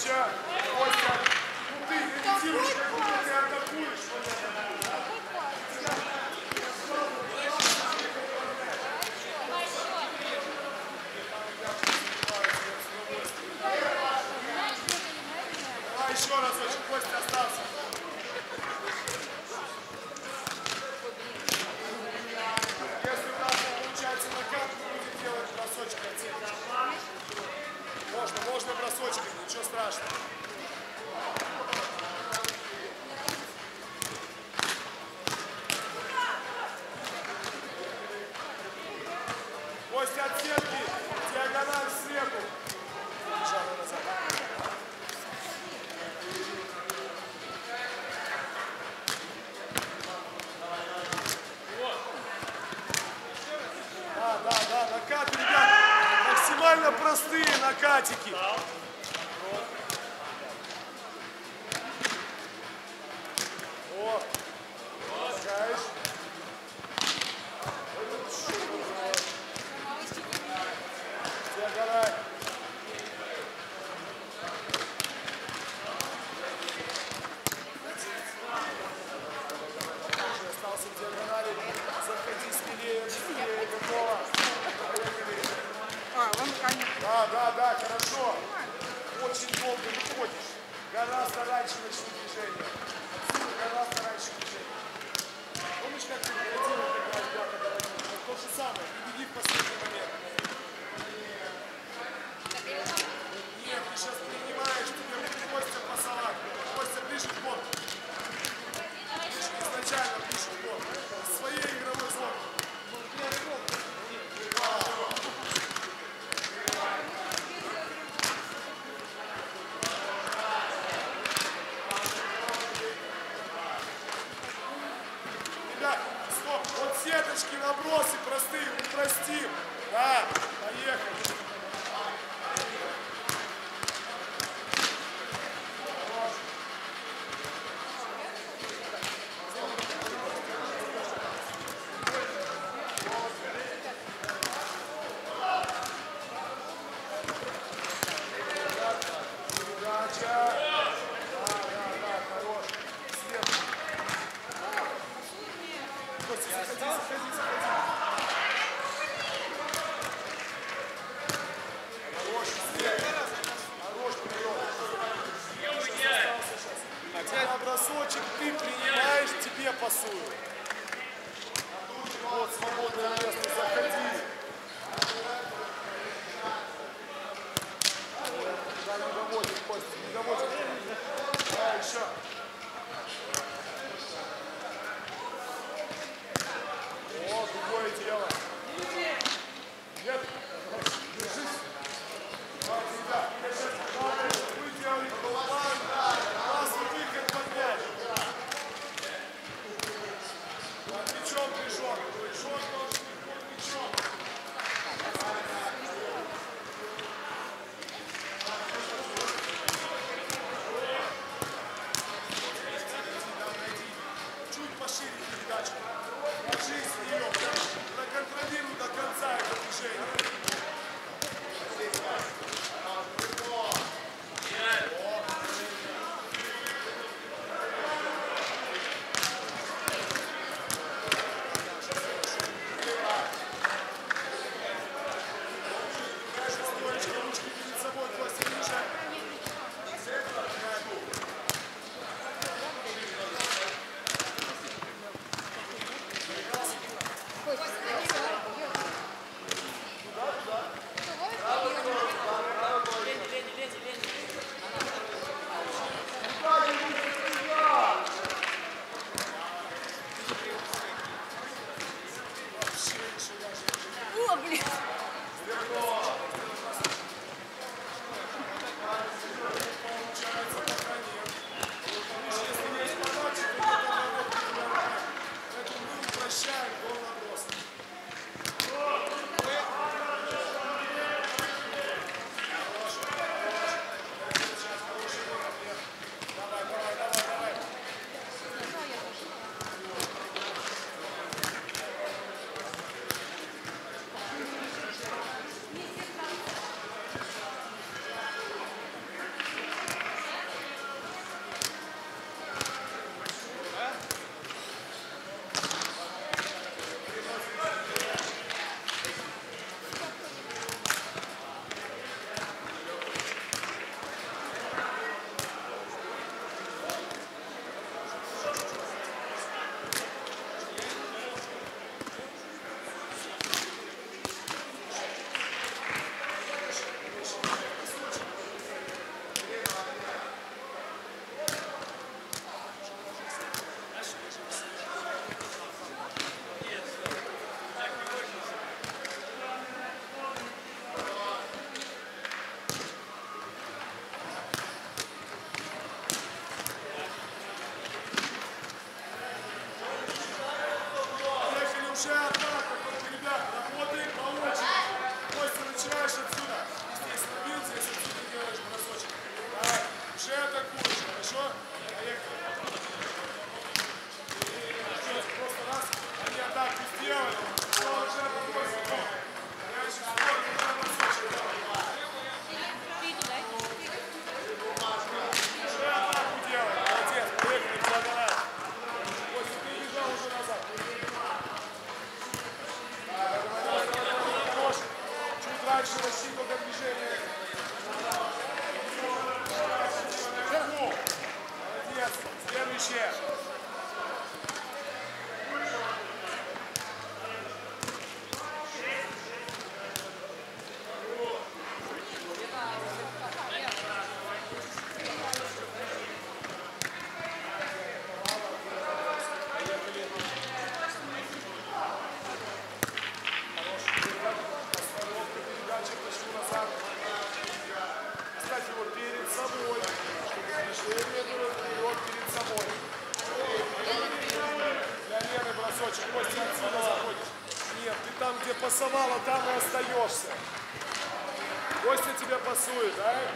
Good job. Тебя пасует,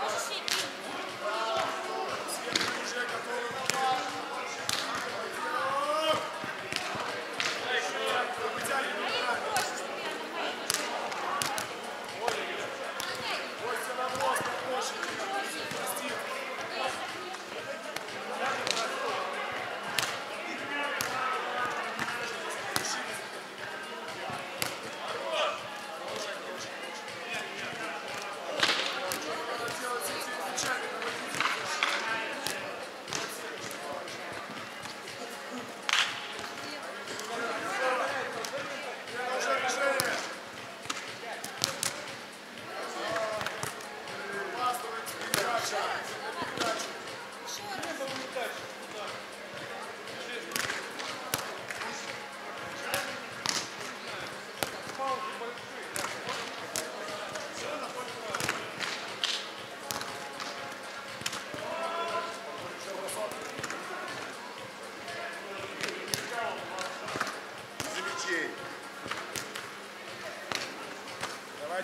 Можешь ей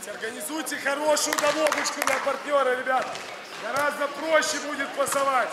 Давайте, организуйте хорошую домовочку для партнера, ребят. Гораздо проще будет пасовать.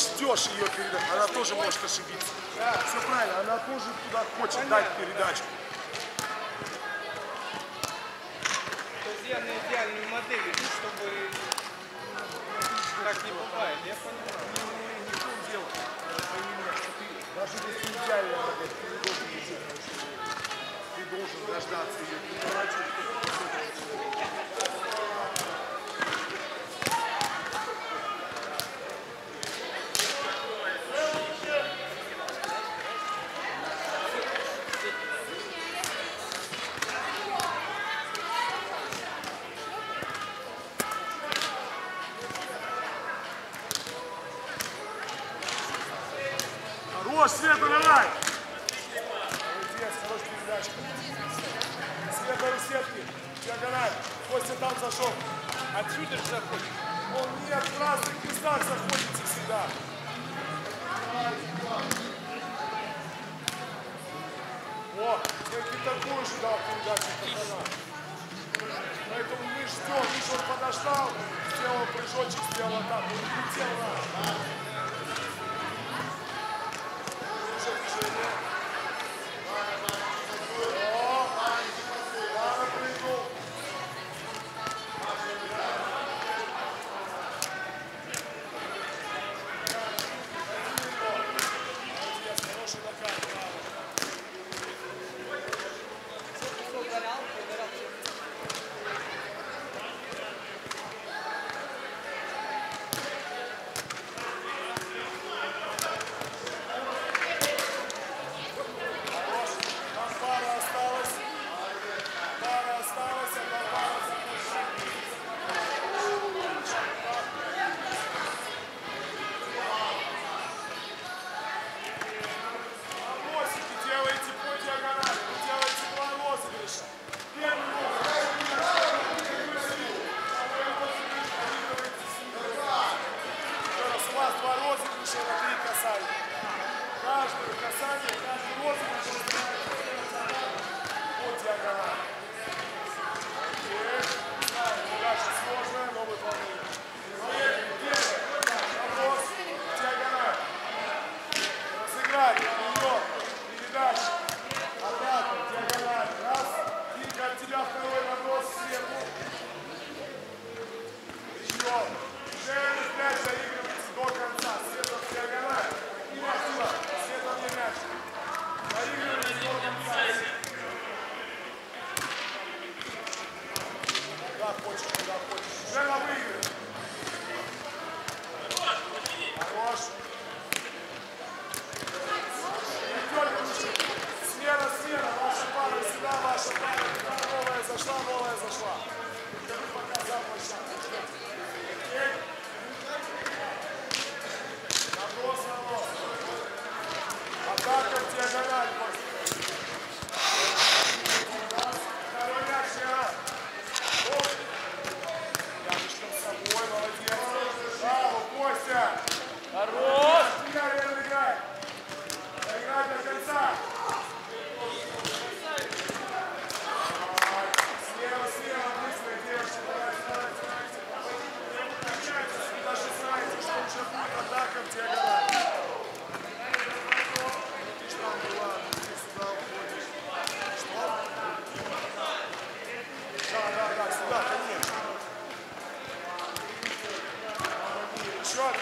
ждешь ее передачу. Она тоже может ошибиться. Все правильно, она тоже туда хочет дать передачу. Друзья, идеальную модель, ну, чтобы так не бывает, я понимаю. Не в том дело, понимаю, что ты, даже если идеальная модель, ты должен, ты должен дождаться ее передачи. зашел. Отсюда же заходит. Он не в красных местах заходится всегда. О, все-таки такую же дал передачу Кахана. Поэтому мы ждем, видишь, он подождал, сделал прыжочек, сделал атаку, и прилетел раз.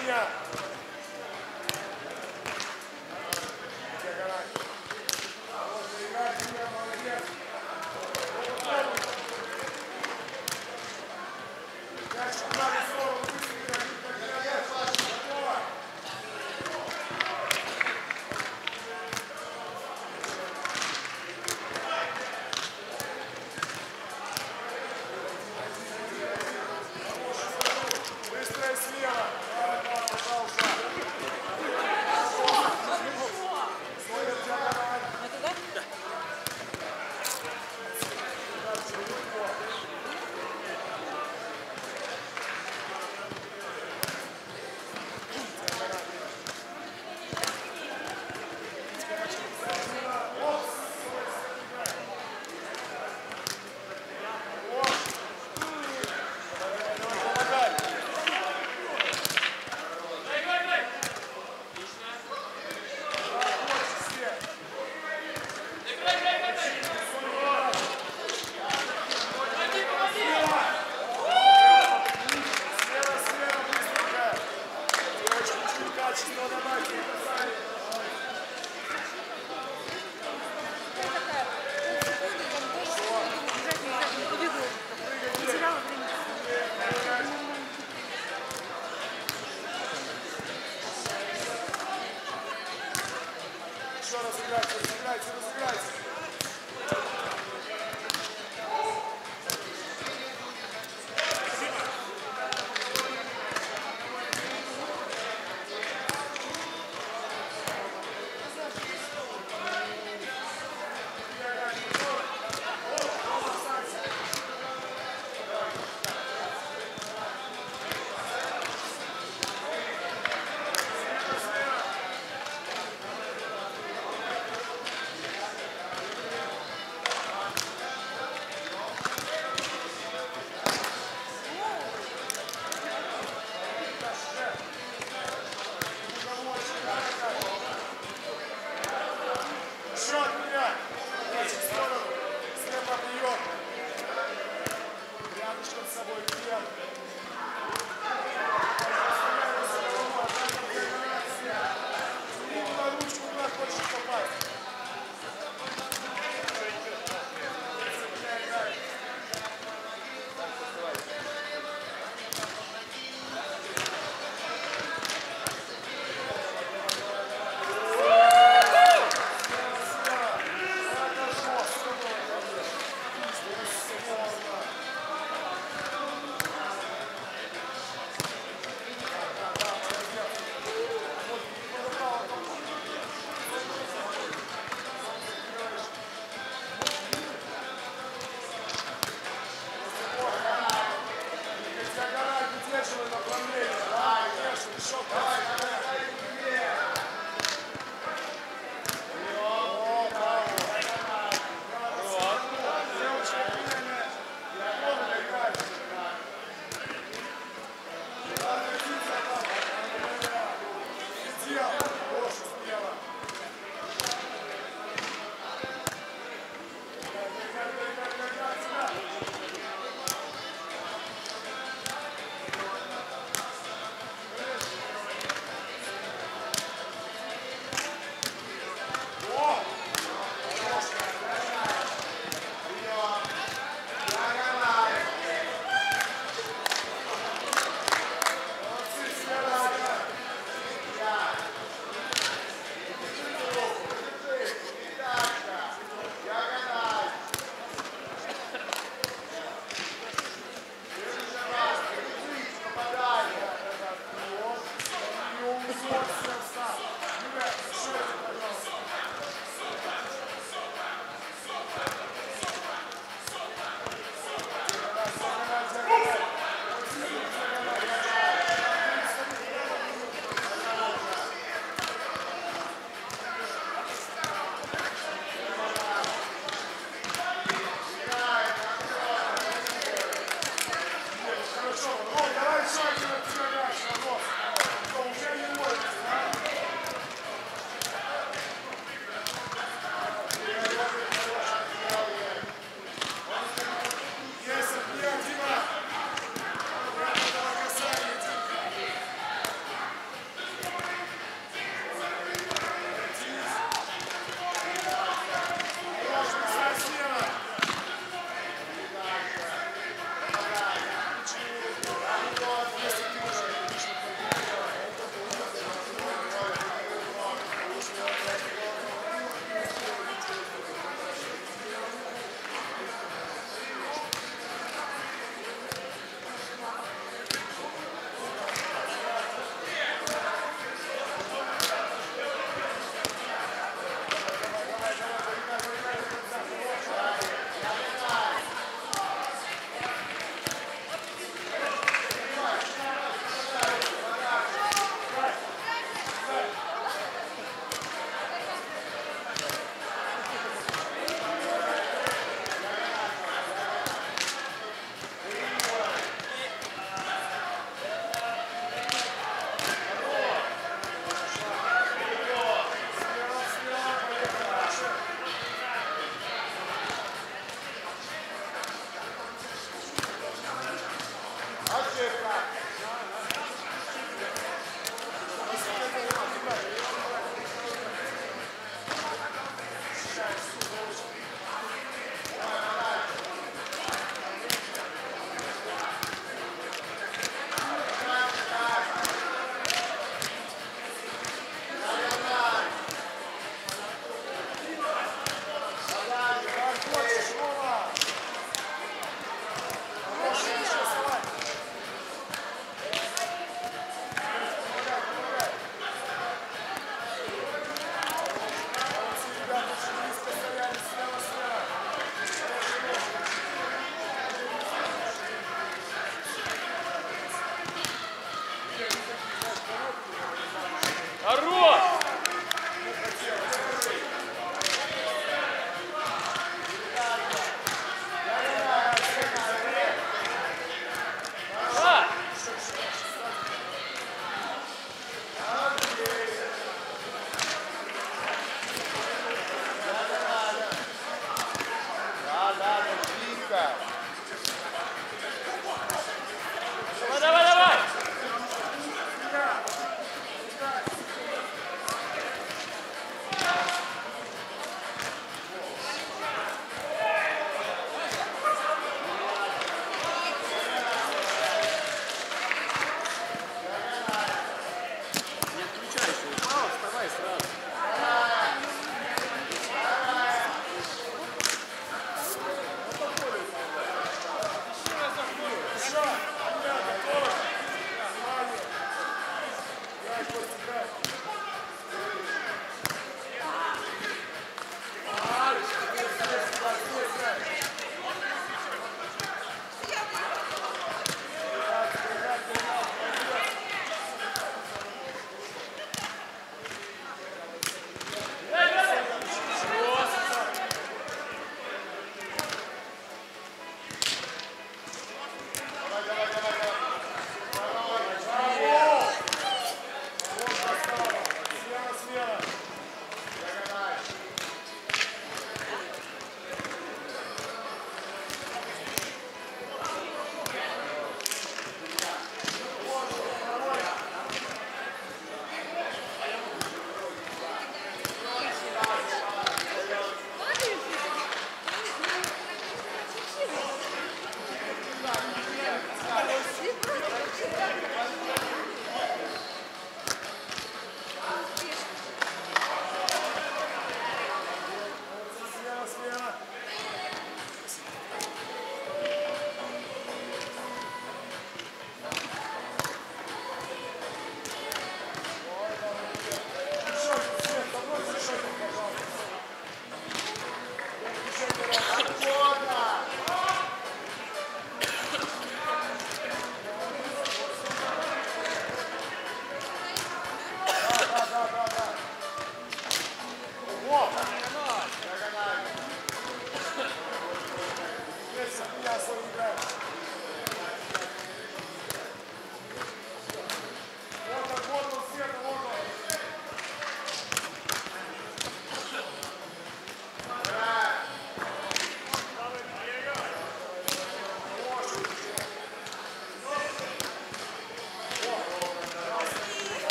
Virginia.